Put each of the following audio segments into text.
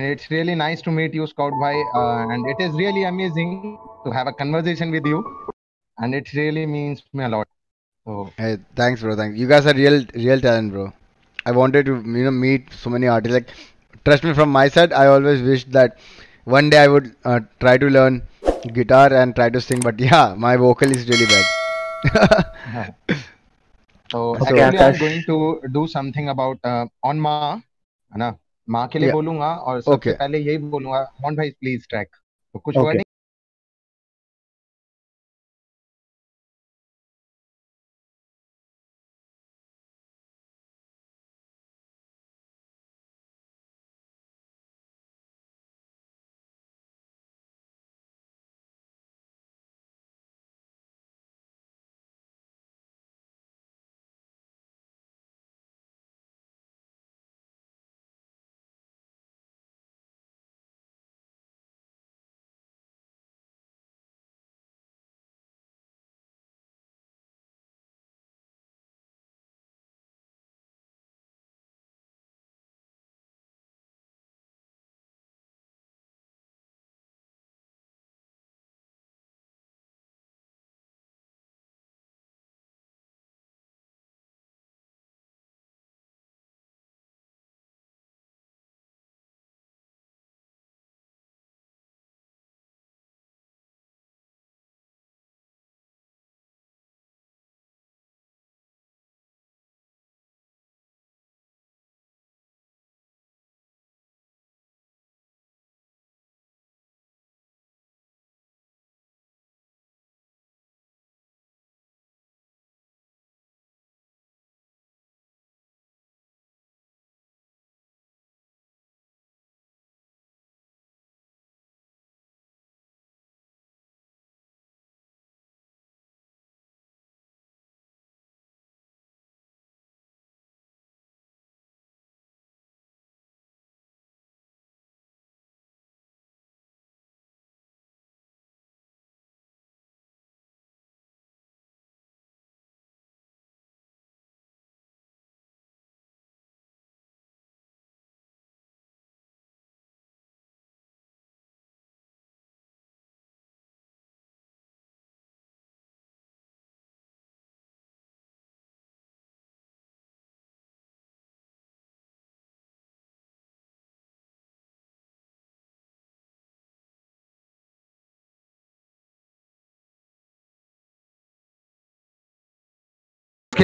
and it's really nice to meet you, Scout Bhai. Uh, and it is really amazing to have a conversation with you, and it really means me a lot. Oh, hey, thanks, bro. Thanks. You guys are real, real talent, bro. I wanted to, you know, meet so many artists. Like, trust me, from my side, I always wished that one day I would uh, try to learn guitar and try to sing. But yeah, my vocal is really bad. so, so actually, I'm going to do something about uh, on ma, Anna. माँ के लिए Yeah. बोलूँगा और सबसे Okay. पहले यही बोलूँगा मोहन भाई प्लीज़ ट्रैक तो कुछ Okay. हुआ के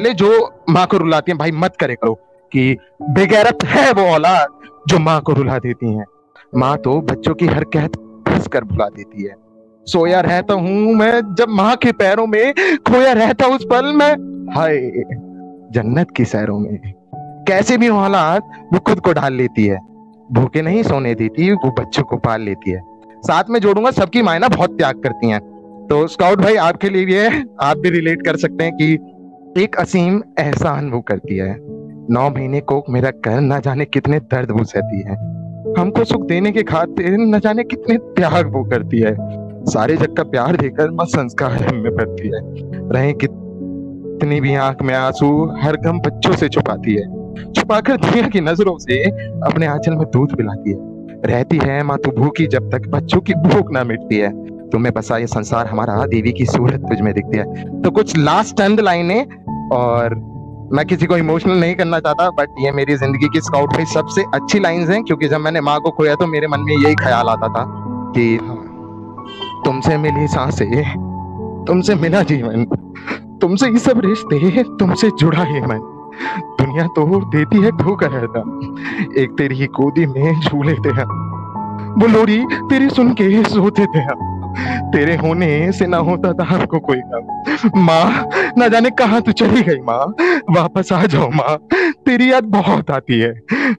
लिए जो माँ को रुलाती है, भाई मत करे करो कि बेगैरत है वो औलाद जो माँ को रुला देती है। माँ तो बच्चों की हर कहत हंस कर भुला देती है। सोया रहता हूँ मैं जब माँ के पैरों में, खोया रहता उस पल में। हाय, जन्नत की सैरों में। कैसे भी हालात वो खुद को ढाल लेती है। भूखे नहीं सोने देती, वो बच्चों को पाल लेती है। साथ में जोड़ूँगा, सबकी मायना बहुत त्याग करती हैं। तो स्काउट भाई, आपके लिए भी है। आप भी रिलेट कर सकते हैं कि एक असीम एहसान वो करती है। नौ महीने को मेरा कर न जाने कितने दर्द वो सहती है। हमको सुख देने के खातिर न जाने कितने त्याग वो करती है। सारे जग का प्यार देकर मत संस्कार में भरती है। रहे कितनी भी आँख में आँसू, हर गम बच्चों से छुपाती है। छुपाकर दुनिया की नज़रों से अपने आंचल में दूध पिलाती है। रहती है माँ तू भूखी जब तक बच्चों की भूख ना मिटती है। तुम्हें बसा ये संसार हमारा देवी की सूरत तुझ में दिखती है। तो कुछ लास्ट चंद लाइनें और मैं किसी को इमोशनल नहीं करना चाहता बट ये मेरी ज़िंदगी की स्काउट में सबसे अच्छी लाइंस हैं, क्योंकि जब मैंने माँ को खोया तो मेरे मन में यही ख्याल आता था कि तुमसे मिली साँसें, तुमसे मिला जीवन, तुमसे ये सब रिश्ते, तुमसे जुड़ा है मन। दुनिया तो देती है ठोकर रहता एक तेरी गोदी में झूले थे हम। वो लोरी तेरी सुन के सोते थे हम। तेरे होने से ना होता था हमको कोई काम। माँ, ना जाने कहाँ तू चली गई माँ। वापस आ जाओ माँ। तेरी याद बहुत आती है।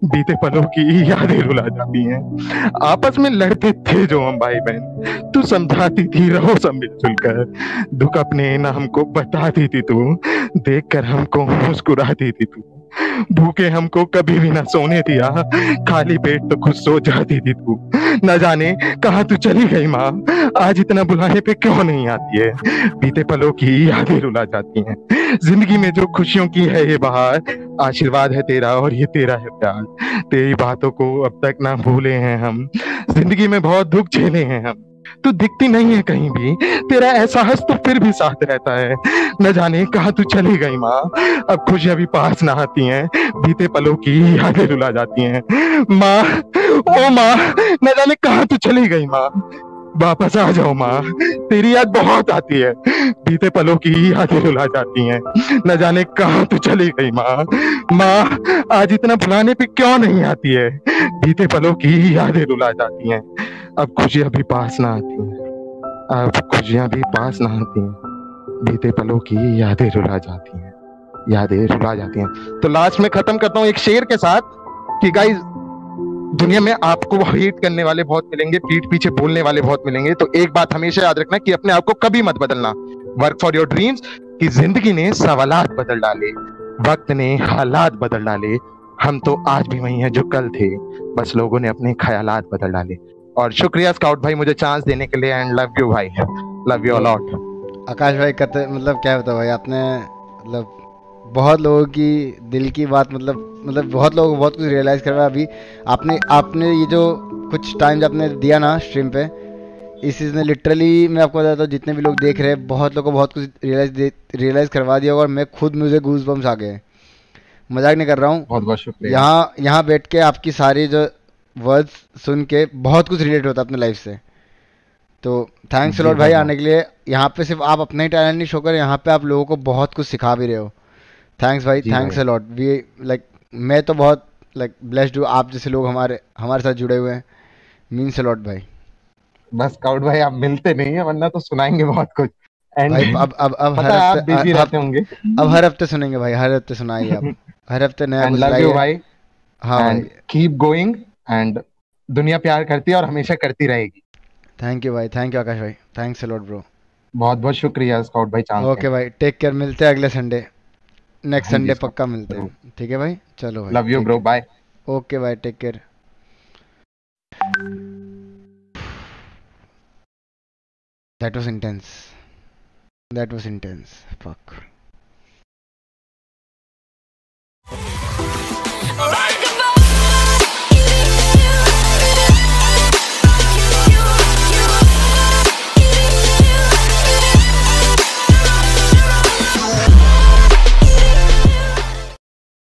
बीते पलों की यादें रुला जाती हैं। आपस में लड़ते थे जो हम भाई बहन तू समझाती थी, रहो सब मिलजुल कर दुख अपने ना हमको बताती थी तू। देख कर हमको मुस्कुराती थी तू। भूखे हमको कभी भी ना सोने दिया। खाली पेट तो खुद सो जाती थी तू। न जाने कहा तू चली गई माँ। आज इतना बुलाने पे क्यों नहीं आती है? बीते पलों की यादें रुला जाती हैं। ज़िंदगी में जो खुशियों की है ये बहार, आशीर्वाद है तेरा और ये तेरा है प्यार। तेरी बातों को अब तक ना भूले हैं हम। ज़िंदगी में बहुत दुख झेले हैं हम। तू दिखती नहीं है कहीं भी। तेरा एहसास तो फिर भी साथ रहता है। न जाने कहा तू चली गई माँ। अब खुशियाँ भी पास ना आती हैं। बीते पलों की यादें रुला जाती हैं। माँ, ओ माँ, न जाने कहा तू चली गई माँ। वापस आ जाओ माँ। तेरी याद बहुत आती है। बीते पलों की यादें रुला जाती हैं। न जाने कहा तू चली गई माँ। माँ, आज इतना बुलाने पे क्यों नहीं आती है? बीते पलों की यादें रुला जाती हैं। अब खुशियाँ भी पास ना आती हैं। अब खुशियाँ भी पास ना आती हैं। बीते पलों की यादें रुला जाती हैं। यादें रुला जाती हैं। तो लास्ट में खत्म करता हूँ एक शेर के साथ कि गाइस दुनिया में आपको हेट करने वाले बहुत मिलेंगे, पीठ पीछे बोलने वाले बहुत मिलेंगे। तो एक बात हमेशा याद रखना कि अपने आप को कभी मत बदलना। वर्क फॉर योर ड्रीम्स कि ज़िंदगी ने सवालात बदल डाले, वक्त ने हालात बदल डाले। हम तो आज भी वही हैं जो कल थे, बस लोगों ने अपने ख्यालात बदल डाले। और शुक्रिया स्काउट भाई मुझे चांस देने के लिए एंड लव यू भाई। Love you a lot Akash भाई कहते मतलब क्या बताओ भाई आपने मतलब बहुत लोगों की दिल की बात मतलब मतलब बहुत लोगों को बहुत कुछ रियलाइज़ करवाया। अभी आपने आपने ये जो कुछ टाइम आपने दिया ना स्ट्रीम पे इस चीज़ ने लिटरली मैं आपको बताता हूँ जितने भी लोग देख रहे हैं बहुत लोगों को बहुत कुछ रियलाइज़ रियलाइज़ करवा दिया और मैं खुद मुझे गूज बम्स आ गए। मज़ाक नहीं कर रहा हूँ। बहुत बहुत शुक्रिया। यहाँ यहाँ बैठ के आपकी सारी जो वर्ड्स सुन के बहुत कुछ रिलेट होता है अपने लाइफ से। तो थैंक्स लॉट भाई आने के लिए। यहाँ पे सिर्फ़ आप अपना ही टैलेंट नहीं शो कर यहाँ पे आप लोगों को बहुत कुछ सिखा भी रहे हो। थैंक्स भाई थैंक्स लॉट वी लाइक मैं तो बहुत लाइक ब्लेस्ड हूँ। आप जैसे लोग हमारे हमारे साथ जुड़े हुए हैं। मीन्स लॉट भाई। बस स्काउट भाई आप मिलते नहीं है वरना तो सुनाएँगे बहुत कुछ। एंड अब अब अब हर हफ़्ते बिज़ी रहते होंगे। अब हर हफ़्ते सुनेंगे भाई हर हफ़्ते सुनाइए आप। हर हफ़्ते नया कुछ यू भाई। हाँ कीप गोइंग एंड दुनिया प्यार करती है और हमेशा करती रहेगी। थैंक यू भाई। थैंक यू आकाश भाई। थैंक्स अ लॉट ब्रो बहुत बहुत शुक्रिया स्काउट भाई चांस ओके भाई। टेक केयर मिलते हैं अगले संडे नेक्स्ट संडे पक्का मिलते हैं। ठीक है भाई? चलो भाई। Love you bro bye okay भाई। Take care that was intense. That was intense. Fuck.